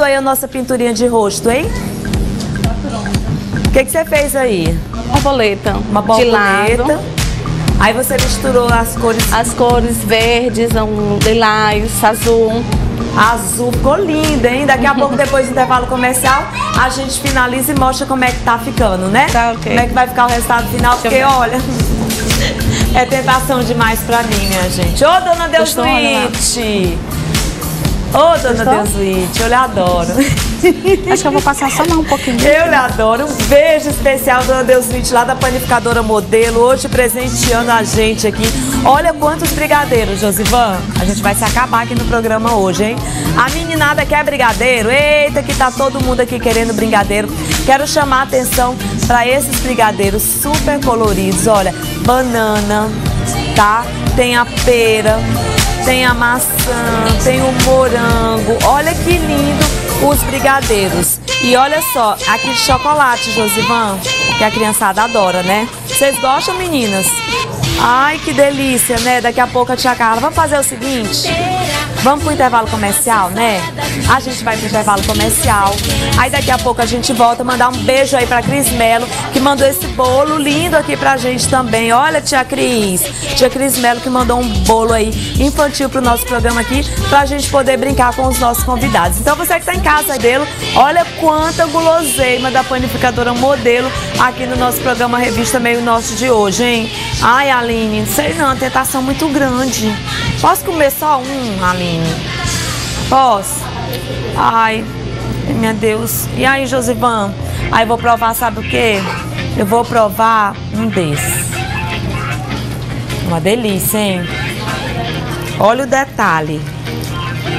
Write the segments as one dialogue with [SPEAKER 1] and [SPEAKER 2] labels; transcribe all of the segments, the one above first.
[SPEAKER 1] aí a nossa pinturinha de rosto, hein? O que, que você fez aí?
[SPEAKER 2] Borboleta.
[SPEAKER 1] Uma
[SPEAKER 2] De lado.
[SPEAKER 1] borboleta. Aí você misturou as cores
[SPEAKER 2] As cores verdes, um lilás, azul.
[SPEAKER 1] azul, ficou linda, hein? Daqui a pouco, depois do intervalo comercial, a gente finaliza e mostra como é que tá ficando, né?
[SPEAKER 2] Tá, ok.
[SPEAKER 1] Como é que vai ficar o resultado final,
[SPEAKER 2] Deixa
[SPEAKER 1] porque olha, é tentação demais pra mim, minha gente. Ô, dona
[SPEAKER 2] Gostou, Ana?
[SPEAKER 1] Ô, dona
[SPEAKER 2] Gostou?
[SPEAKER 1] Deusuíte, eu lhe adoro.
[SPEAKER 2] Acho que eu vou passar só mais um pouquinho.
[SPEAKER 1] Eu lhe adoro. Um beijo especial, dona Deusvite, lá da Panificadora Modelo, hoje presenteando a gente aqui. Olha quantos brigadeiros, Josivan. A gente vai se acabar aqui no programa hoje, hein? A meninada quer brigadeiro? Eita, que tá todo mundo aqui querendo brigadeiro. Quero chamar a atenção para esses brigadeiros super coloridos. Olha, banana, tá? Tem a pera, tem a maçã, tem o morango. Olha que lindo os brigadeiros. E olha só, aqui de chocolate, Josivan, que a criançada adora, né? Vocês gostam, meninas? Ai, que delícia, né? Daqui a pouco a tia Carla. Vamos fazer o seguinte? Vamos pro intervalo comercial, né? A gente vai pro intervalo comercial. Aí daqui a pouco a gente volta. Mandar um beijo aí pra Cris Melo, que mandou esse bolo lindo aqui pra gente também. Olha, tia Cris. Tia Cris Melo que mandou um bolo aí infantil pro nosso programa aqui, pra gente poder brincar com os nossos convidados. Então você que tá em casa dele, olha quanta guloseima da panificadora modelo aqui no nosso programa Revista Meio Norte de hoje, hein? Ai, Aline, não sei não, tentação muito grande. Posso comer só um, Aline? Posso? Ai, meu Deus. E aí, Josivan? Aí vou provar, sabe o quê? Eu vou provar um desses. Uma delícia, hein? Olha o detalhe.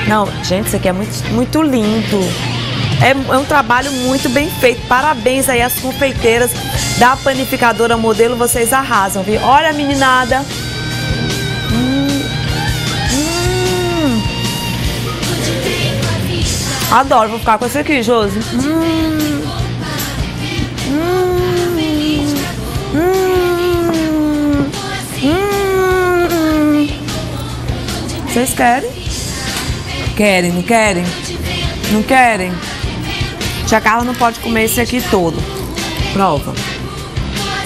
[SPEAKER 1] Não, gente, isso aqui é muito, muito lindo. É, é um trabalho muito bem feito. Parabéns aí às confeiteiras da panificadora modelo. Vocês arrasam, viu? Olha, meninada. Hum. Hum. Adoro, vou ficar com esse aqui, Josi. Hum. Hum. Hum. Hum. Vocês querem? Querem, não querem? Não querem? Tia Carla não pode comer esse aqui todo. Prova.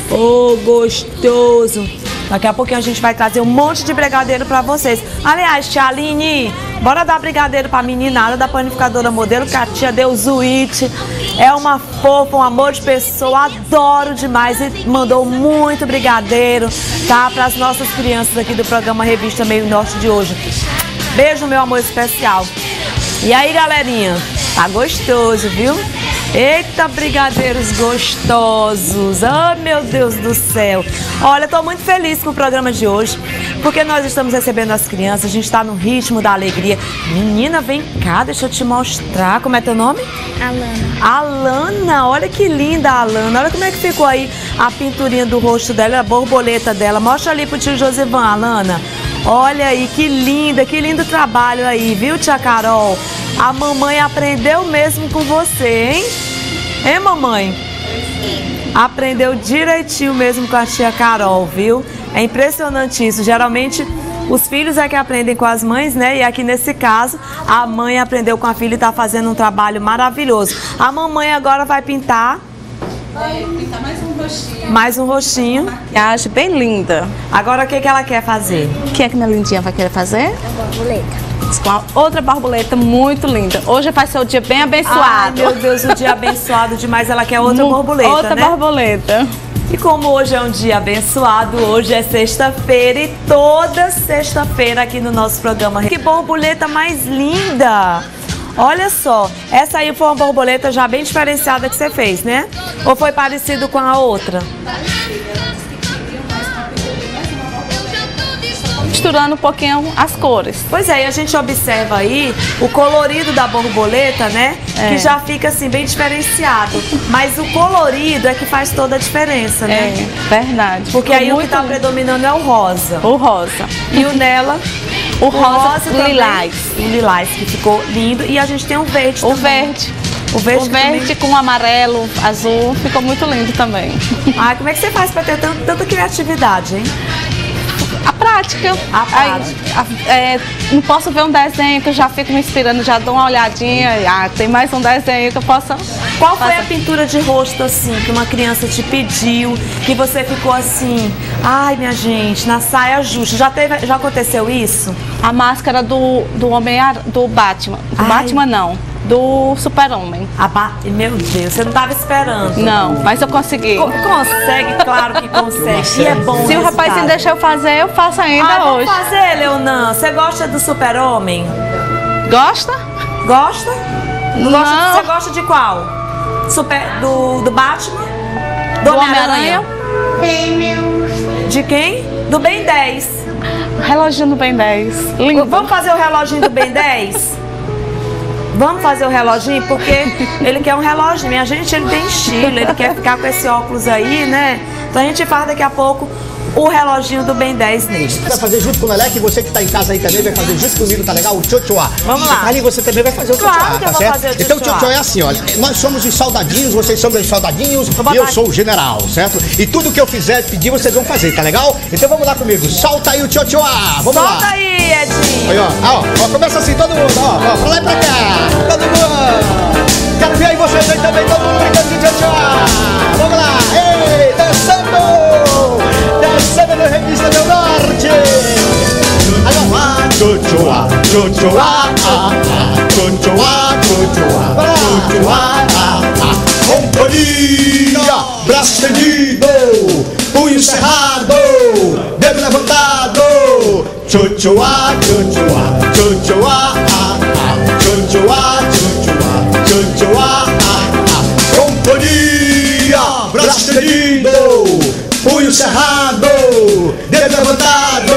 [SPEAKER 1] Ô, gostoso. Daqui a pouquinho a gente vai trazer um monte de brigadeiro pra vocês. Aliás, tia Aline, bora dar brigadeiro pra meninada da panificadora modelo, que a tia Deusuíte é uma fofa, um amor de pessoa, adoro demais e mandou muito brigadeiro, tá? Para as nossas crianças aqui do programa Revista Meio Norte de hoje. Beijo, meu amor especial. E aí, galerinha? Tá gostoso, viu? Eita, brigadeiros gostosos! Oh, meu Deus do céu! Olha, tô muito feliz com o programa de hoje, porque nós estamos recebendo as crianças, a gente tá no ritmo da alegria. Menina, vem cá, deixa eu te mostrar. Como é teu nome?
[SPEAKER 3] Alana.
[SPEAKER 1] Alana, olha que linda a Alana. Olha como é que ficou aí a pinturinha do rosto dela, a borboleta dela. Mostra ali pro tio Josivan, Alana. Olha aí, que linda, que lindo trabalho aí, viu, tia Carol? A mamãe aprendeu mesmo com você, hein? Hein, mamãe? Aprendeu direitinho mesmo com a tia Carol, viu? É impressionante isso. Geralmente os filhos é que aprendem com as mães, né? E aqui nesse caso, a mãe aprendeu com a filha e está fazendo um trabalho maravilhoso. A mamãe agora vai pintar mais um rostinho.
[SPEAKER 2] Maquiagem bem linda.
[SPEAKER 1] Agora o que, que ela quer fazer?
[SPEAKER 2] O que é que a Lindinha vai querer fazer?
[SPEAKER 3] Borboleta.
[SPEAKER 2] Com a outra borboleta muito linda. Hoje vai ser o dia bem
[SPEAKER 1] Ai,
[SPEAKER 2] abençoado.
[SPEAKER 1] meu Deus, o dia abençoado demais. Ela quer outra
[SPEAKER 2] Mu-
[SPEAKER 1] borboleta,
[SPEAKER 2] Outra
[SPEAKER 1] né?
[SPEAKER 2] borboleta.
[SPEAKER 1] E como hoje é um dia abençoado, hoje é sexta-feira e toda sexta-feira aqui no nosso programa. Que borboleta mais linda! Olha só, essa aí foi uma borboleta já bem diferenciada que você fez, né? Ou foi parecido com a outra?
[SPEAKER 2] Misturando um pouquinho as cores.
[SPEAKER 1] Pois é, e a gente observa aí o colorido da borboleta, né?
[SPEAKER 2] É.
[SPEAKER 1] Que já fica assim bem diferenciado. Mas o colorido é que faz toda a diferença, né?
[SPEAKER 2] É, verdade.
[SPEAKER 1] Porque
[SPEAKER 2] Ficou
[SPEAKER 1] aí o que tá predominando é o rosa.
[SPEAKER 2] O rosa.
[SPEAKER 1] E o nela,
[SPEAKER 2] O rosa
[SPEAKER 1] também,
[SPEAKER 2] lilás.
[SPEAKER 1] O lilás, que ficou lindo. E a gente tem o verde
[SPEAKER 2] O
[SPEAKER 1] também.
[SPEAKER 2] verde.
[SPEAKER 1] O verde,
[SPEAKER 2] O verde com amarelo, azul, ficou muito lindo também.
[SPEAKER 1] também- Ai, como é que você faz pra ter tanto- tanta criatividade, hein?
[SPEAKER 2] Prática.
[SPEAKER 1] A prática.
[SPEAKER 2] Aí, a- é, não posso ver um desenho que eu já fico me inspirando, já dou uma olhadinha. Ah, tem mais um desenho que eu possa.
[SPEAKER 1] Qual foi a
[SPEAKER 2] fazer.
[SPEAKER 1] pintura de rosto assim que uma criança te pediu, que você ficou assim, ai minha gente, na saia justa? Já teve, já aconteceu isso?
[SPEAKER 2] A máscara do, do homem do Batman. Do
[SPEAKER 1] Ai.
[SPEAKER 2] Batman não. Do Super-Homem.
[SPEAKER 1] A ba... Meu Deus, você não estava esperando.
[SPEAKER 2] Não, mas eu consegui.
[SPEAKER 1] Co- Consegue, claro que consegue. E é bom.
[SPEAKER 2] Se o rapazinho
[SPEAKER 1] resultado.
[SPEAKER 2] deixar eu fazer, eu faço ainda
[SPEAKER 1] ah, vamos
[SPEAKER 2] hoje.
[SPEAKER 1] fazer, Leonan. Você gosta do super-homem?
[SPEAKER 2] Gosta?
[SPEAKER 1] Gosta? Não. Gosta,
[SPEAKER 2] Não.
[SPEAKER 1] você gosta de qual? Super, do, do Batman?
[SPEAKER 2] Do Homem-Aranha?
[SPEAKER 1] De quem? Do Ben 10.
[SPEAKER 2] Reloginho do Ben 10. Lindo.
[SPEAKER 1] Vamos fazer o reloginho do Ben 10? Vamos fazer o reloginho? Porque ele quer um reloginho. Minha gente, ele tem estilo, ele quer ficar com esse óculos aí, né? Então a gente faz daqui a pouco o reloginho do Ben 10 nele.
[SPEAKER 4] Vai fazer junto com o Leleque, você que tá em casa aí também vai fazer junto comigo, tá legal? O tchotchoá.
[SPEAKER 1] Vamos lá.
[SPEAKER 4] Ali você também vai fazer o
[SPEAKER 1] Claro
[SPEAKER 4] tchotchoá,
[SPEAKER 1] eu
[SPEAKER 4] tá certo?
[SPEAKER 1] o
[SPEAKER 4] então o
[SPEAKER 1] tchotchoá.
[SPEAKER 4] é assim, olha, nós somos os soldadinhos, vocês são os soldadinhos
[SPEAKER 1] botar
[SPEAKER 4] e eu
[SPEAKER 1] aqui.
[SPEAKER 4] sou o general, certo? E tudo que eu fizer, pedir, vocês vão fazer, tá legal? Então vamos lá comigo, solta aí o tchotchoá, vamos
[SPEAKER 1] Solta
[SPEAKER 4] lá.
[SPEAKER 1] aí, Edinho.
[SPEAKER 4] Aí, ó, ó, ó, começa assim, todo mundo, ó, ó, pra lá e pra cá, todo mundo. Quero ver aí vocês aí também, todo mundo brincando de tchau. Vamos lá, ei, descendo, descendo no Revista do Norte. Agora, tchutchuá, tchutchuá, tchutchuá, ah, ah, companhia, braço estendido, punho cerrado, dedo levantado, tchutchuá, tchutchuá, tchutchuá. erguido, punho cerrado, dedo levantado,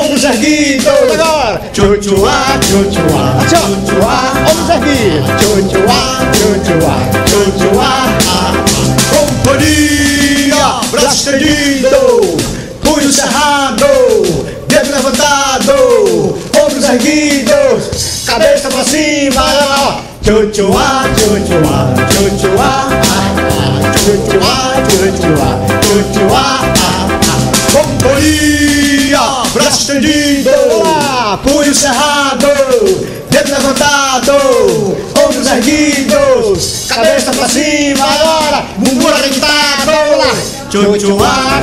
[SPEAKER 4] ombros erguidos. Agora, tchutchuá, tchutchuá, ah, tchutchuá, ah, ah. ombros erguidos, tchutchuá, tchutchuá, tchutchuá, companhia, braço estendido, punho cerrado, dedo levantado, ombros erguidos, cabeça pra cima, tchutchuá, tchutchuá, tchutchuá tchotchoá, tchotchoá, tchotchoá, ah, ah. Companhia, braço estendido, punho cerrado, dedo levantado, ombros erguidos, cabeça pra cima, agora, bumbum arrebentado, vamos lá. Tchotchoá,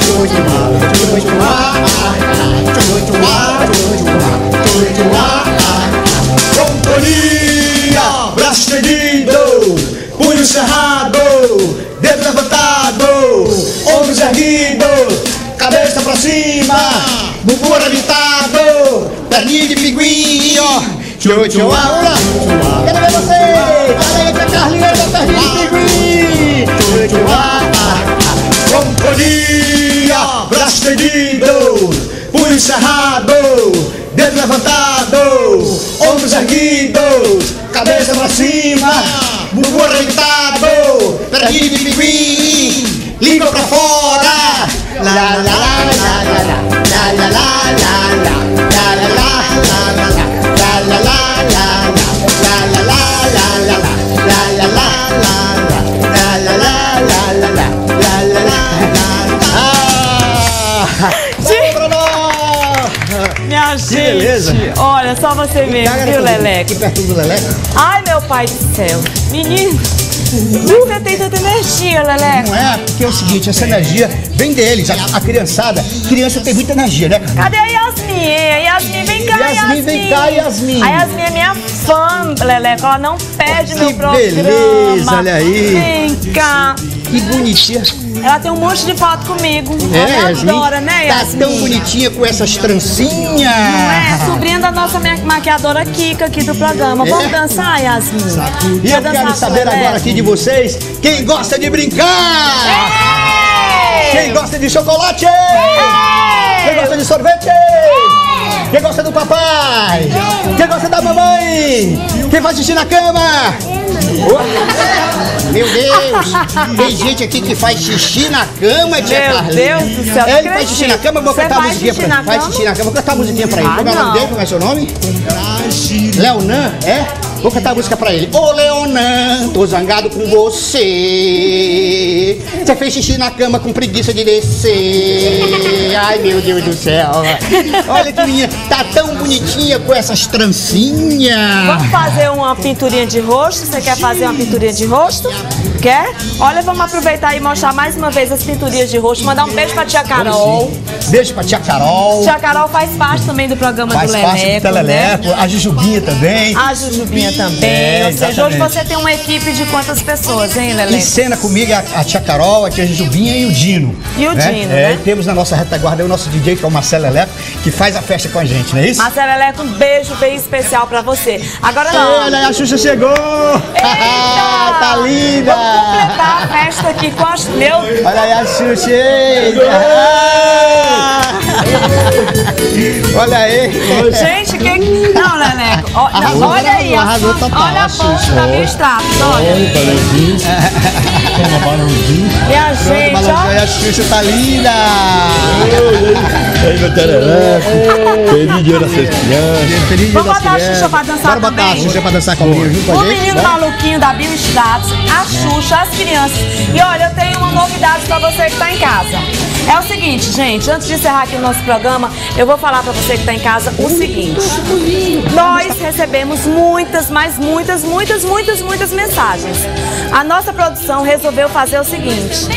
[SPEAKER 4] Tchotchoá, vamos lá. Quero ver você. Aí pra Carlinha da perninha de pinguim. Ah, ah. companhia, braço estendido, punho cerrado, dedo levantado, ombros erguidos, cabeça pra cima, bumbum arrebentado, perninha de pinguim, língua pra fora. La la la
[SPEAKER 1] você mesmo, viu, Leleco?
[SPEAKER 4] Aqui perto do Leleco.
[SPEAKER 1] Ai, meu pai do céu. Menino, que você tem tanta energia, Leleco?
[SPEAKER 4] Não é, porque é o seguinte, essa energia vem deles, a, a criançada. Criança tem muita energia, né?
[SPEAKER 1] Cadê a Yasmin? A Yasmin, vem cá,
[SPEAKER 4] Yasmin,
[SPEAKER 1] Yasmin.
[SPEAKER 4] vem cá, Yasmin.
[SPEAKER 1] A Yasmin é minha fã, Leleco. Ela não perde
[SPEAKER 4] Que
[SPEAKER 1] meu programa.
[SPEAKER 4] beleza, olha aí.
[SPEAKER 1] Vem cá.
[SPEAKER 4] Que bonitinha.
[SPEAKER 1] Ela tem um monte de foto comigo.
[SPEAKER 4] É,
[SPEAKER 1] Ela
[SPEAKER 4] Yasmin.
[SPEAKER 1] adora, né,
[SPEAKER 4] Tá
[SPEAKER 1] Yasmin?
[SPEAKER 4] tão bonitinha com essas trancinhas.
[SPEAKER 1] É, sobrinha da nossa ma- maquiadora Kika aqui do programa. Vamos
[SPEAKER 4] É?
[SPEAKER 1] dançar, Yasmin?
[SPEAKER 4] E
[SPEAKER 1] Quer
[SPEAKER 4] eu quero saber agora aqui de vocês, quem gosta de brincar? Quem gosta de chocolate? Quem gosta de sorvete? Quem gosta do papai? Quem gosta da mamãe? Quem vai xixi na cama? Meu Deus! Tem gente aqui que faz xixi na cama, tia
[SPEAKER 1] Meu
[SPEAKER 4] Carlinha.
[SPEAKER 1] Deus do céu,
[SPEAKER 4] Ele faz xixi na cama, eu vou
[SPEAKER 1] Você
[SPEAKER 4] cantar a
[SPEAKER 1] faz
[SPEAKER 4] musiquinha
[SPEAKER 1] xixi
[SPEAKER 4] pra
[SPEAKER 1] na
[SPEAKER 4] ele. Faz
[SPEAKER 1] cama?
[SPEAKER 4] xixi na cama, vou cantar a musiquinha pra ele.
[SPEAKER 1] Ah,
[SPEAKER 4] Como é o nome
[SPEAKER 1] não.
[SPEAKER 4] dele? Como é seu nome? Leonan, é? Vou cantar a música pra ele. Ô Leonan, tô zangado com você. Você fez xixi na cama com preguiça de descer. Ai, meu Deus do céu. Olha que menina, tá tão bonitinha com essas trancinhas.
[SPEAKER 1] Vamos fazer uma pinturinha de rosto? Você quer fazer uma pinturinha de rosto? Quer? Olha, vamos aproveitar e mostrar mais uma vez as pinturinhas de rosto. Mandar um beijo pra tia Carol.
[SPEAKER 4] Beijo pra tia Carol.
[SPEAKER 1] Tia Carol faz parte também do programa
[SPEAKER 4] Faz
[SPEAKER 1] do
[SPEAKER 4] parte
[SPEAKER 1] Leleco,
[SPEAKER 4] do Teleleco.
[SPEAKER 1] né?
[SPEAKER 4] A Jujubinha também.
[SPEAKER 1] A Jujubinha também.
[SPEAKER 4] É,
[SPEAKER 1] Ou seja, hoje você tem uma equipe de quantas pessoas, hein,
[SPEAKER 4] Em
[SPEAKER 1] Leleco?
[SPEAKER 4] cena comigo a, a tia Carol, a tia Jujubinha e o Dino.
[SPEAKER 1] E o
[SPEAKER 4] né?
[SPEAKER 1] Dino,
[SPEAKER 4] É,
[SPEAKER 1] né?
[SPEAKER 4] e temos na nossa retaguarda o nosso DJ, que é o Marcelo Eleco, que faz a festa com a gente, não é isso?
[SPEAKER 1] Marcela Leleco, um beijo bem especial pra você. Agora não.
[SPEAKER 4] Olha, a Xuxa chegou!
[SPEAKER 1] Eita!
[SPEAKER 4] tá linda!
[SPEAKER 1] Completar a festa aqui com as... Meu
[SPEAKER 4] Olha aí a Xuxa! Olha aí!
[SPEAKER 1] Gente, que. Não, Leleco. Não,
[SPEAKER 4] Arrasou,
[SPEAKER 1] olha aí. a
[SPEAKER 4] arrasou
[SPEAKER 1] foto-
[SPEAKER 4] total,
[SPEAKER 1] olha a
[SPEAKER 4] a Xuxa.
[SPEAKER 1] da mil extratos, olha. Minha
[SPEAKER 4] Pronto,
[SPEAKER 1] gente,
[SPEAKER 4] balançou
[SPEAKER 1] ó.
[SPEAKER 4] aí, a Xuxa tá linda!
[SPEAKER 5] Aí, meu tereleco. Feliz dia das crianças.
[SPEAKER 4] Feliz dia
[SPEAKER 1] Vamos
[SPEAKER 4] das
[SPEAKER 1] botar a. Xuxa pra dançar
[SPEAKER 4] Bora botar a
[SPEAKER 1] também?
[SPEAKER 4] Xuxa pra dançar comigo junto com
[SPEAKER 1] O
[SPEAKER 4] a
[SPEAKER 1] menino
[SPEAKER 4] Bora?
[SPEAKER 1] maluquinho da Bill Status, a Xuxa, as crianças. E olha, eu tenho uma novidade pra você que tá em casa. É o seguinte, gente, antes de encerrar aqui o nosso programa, eu vou falar pra você que tá em casa o seguinte. Nós recebemos muitas, mas muitas, muitas, muitas, muitas mensagens. A nossa produção resolveu fazer o seguinte.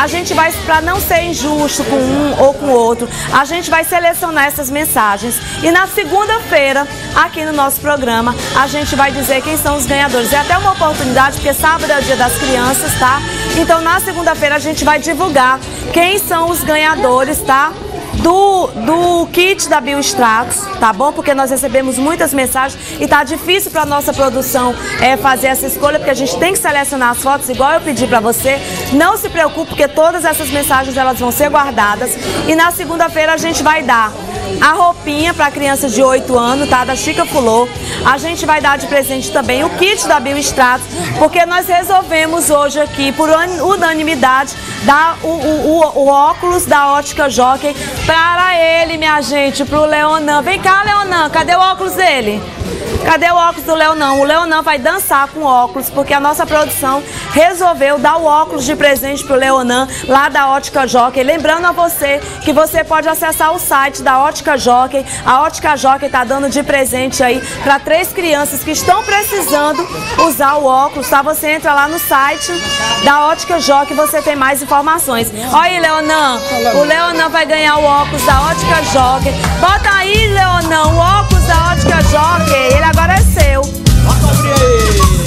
[SPEAKER 1] A gente vai, para não ser injusto com um ou com o outro, a gente vai selecionar essas mensagens. E na segunda-feira, aqui no nosso programa, a gente vai dizer quem são os ganhadores. É até uma oportunidade, porque sábado é o dia das crianças, tá? Então na segunda-feira a gente vai divulgar quem são os ganhadores, tá? Do, do kit da Biostratos, tá bom? Porque nós recebemos muitas mensagens e tá difícil para nossa produção é, fazer essa escolha, porque a gente tem que selecionar as fotos, igual eu pedi para você. Não se preocupe, porque todas essas mensagens elas vão ser guardadas. E na segunda-feira a gente vai dar a roupinha para crianças de 8 anos, tá? Da Chica Fulô. A gente vai dar de presente também o kit da Biostratos, porque nós resolvemos hoje aqui, por un- unanimidade, dar o, o, o- o óculos da Ótica Jockey para ele, minha gente, pro Leonan. Vem cá, Leonan, cadê o óculos dele? Cadê o óculos do Leonan? O Leonan vai dançar com óculos, porque a nossa produção resolveu dar o óculos de presente pro Leonan, lá da Ótica Jockey. Lembrando a você que você pode acessar o site da Ótica Jockey. A Ótica Jockey tá dando de presente aí para três crianças que estão precisando usar o óculos, tá? Você entra lá no site da Ótica Jockey, você tem mais informações. Olha aí, Leonan, o Leonan vai ganhar o óculos da Ótica Jockey. Bota aí, Leonan, o óculos da Ótica Jockey. Ele agora é seu.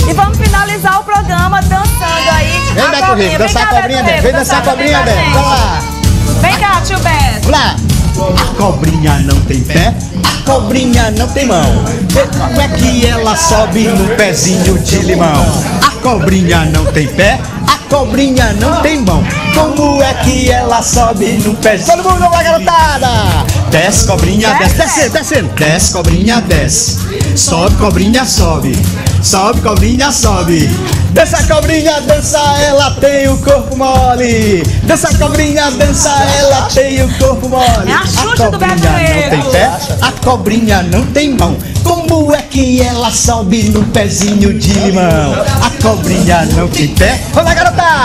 [SPEAKER 1] E vamos finalizar o programa dançando aí.
[SPEAKER 4] Vem,
[SPEAKER 1] a
[SPEAKER 4] Beto. Rico, dançar a cobrinha, Beto. Vem dançar a cobrinha, Beto. Vamos lá.
[SPEAKER 1] Vem cá, tio Beto.
[SPEAKER 4] Vamos lá. A cobrinha não tem pé, a cobrinha não tem mão. Como é que ela sobe no pezinho de limão? A cobrinha não tem pé, a cobrinha não tem mão. Como é que ela sobe no pezinho? Todo mundo vai, garotada! Desce, cobrinha, desce, desce, desce, desce, cobrinha, desce. Sobe, cobrinha, sobe. Sobe, cobrinha, sobe. Dança, cobrinha, dança, ela tem o corpo mole. Dança, cobrinha, dança, ela tem o corpo mole.
[SPEAKER 1] É a Xuxa do
[SPEAKER 4] cobrinha
[SPEAKER 1] Beto
[SPEAKER 4] não tem pé, a cobrinha não tem mão. Como é que ela sobe no pezinho de limão? A cobrinha não tem pé. Vamos lá, garotada!